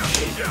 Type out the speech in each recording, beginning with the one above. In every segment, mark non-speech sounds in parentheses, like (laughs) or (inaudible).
Yeah!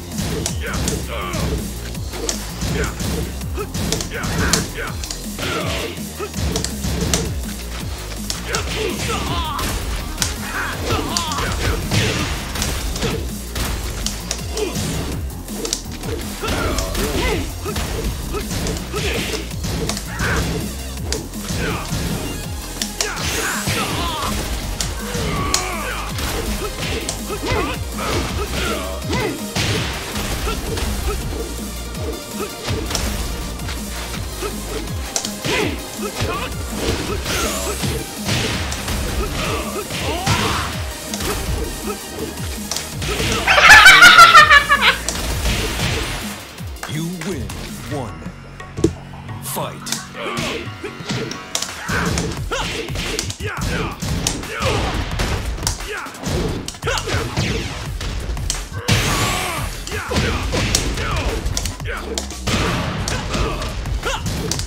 You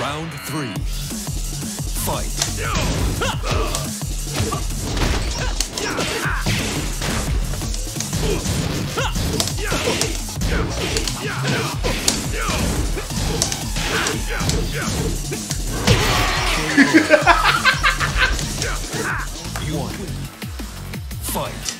Round three. Fight. (laughs) One. Fight.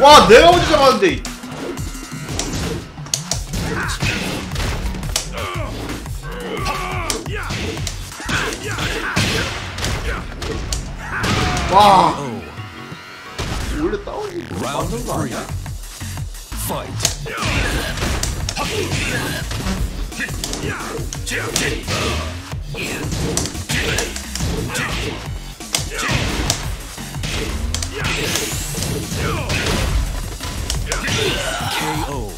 와 내가 먼저 잡았는데 이- 와. 원래 다운이 맞는 거. 아니야? Fight. KO.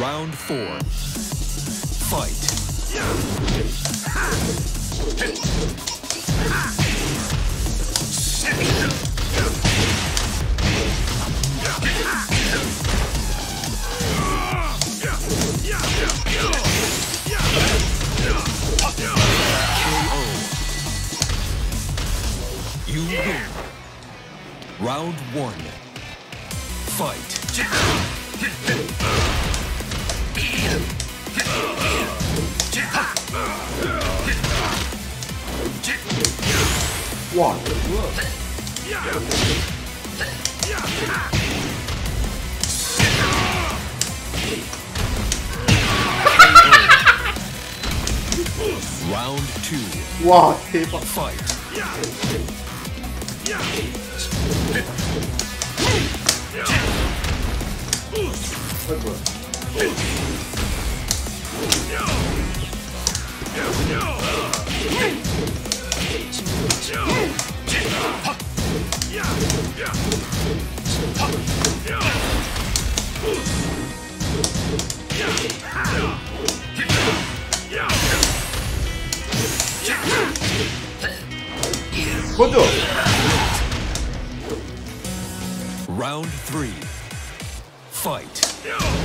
Round four. Fight. Round one fight. Round two. Wow, fight. Round three. Fight. KO.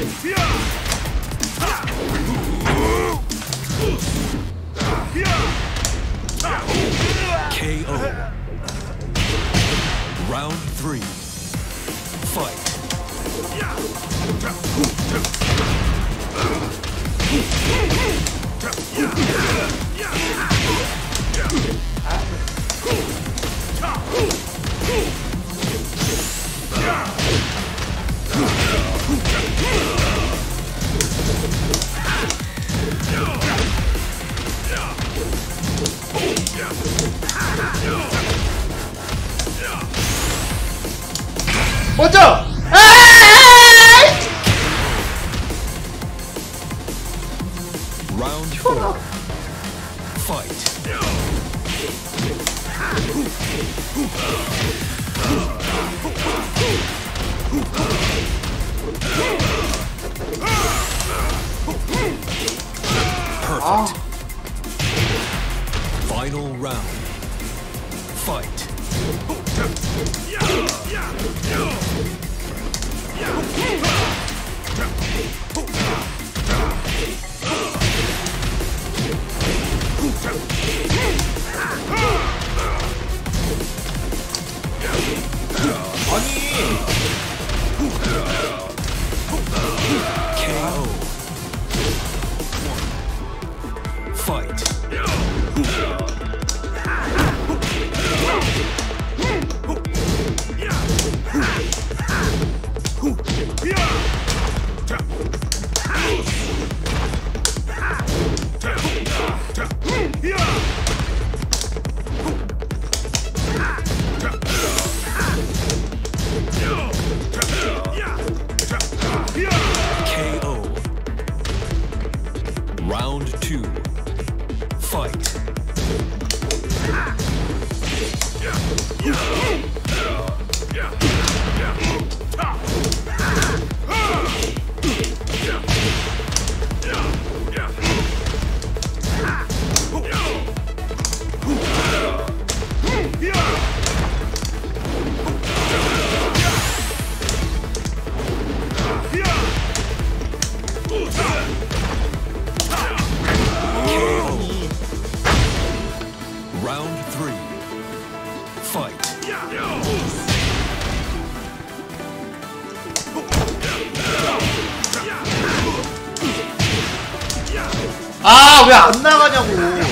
Yeah! 먼저! fight. KO. Yeah 아 왜 안 나가냐고.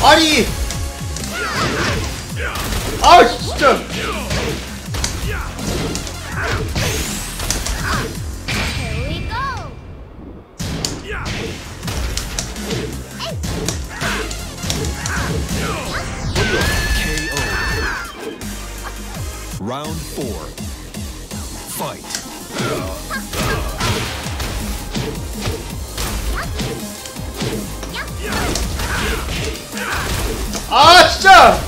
아니 아 진짜 Round 4 Fight. 아 진짜